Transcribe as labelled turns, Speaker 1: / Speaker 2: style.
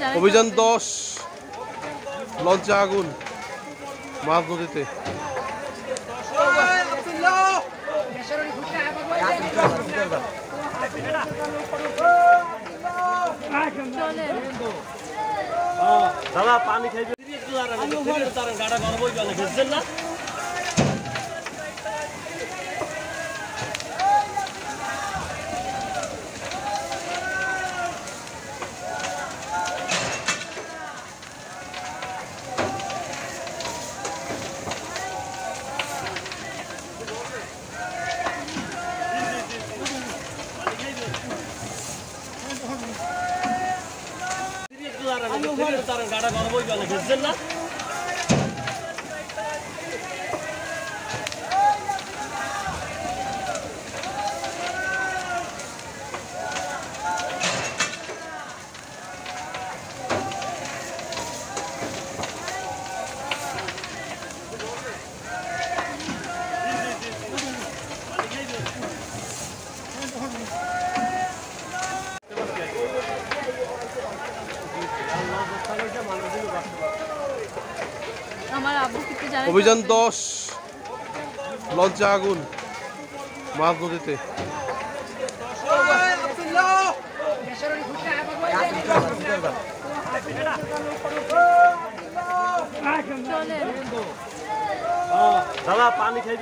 Speaker 1: জানাই
Speaker 2: অভিযান দশ লঞ্চে আগুন মাছ নদীতে।
Speaker 3: দাদা পানি খাইবে। গাড়া গরম হয়ে গেল না? গাড়া গরম হয়ে গেল বুঝছেন না
Speaker 1: আমার আব্বুকে একটু জানাই
Speaker 2: অভিযান দশ। লঞ্চে আগুন। মাছ নদীতে।
Speaker 3: দাদা পানি খাইবে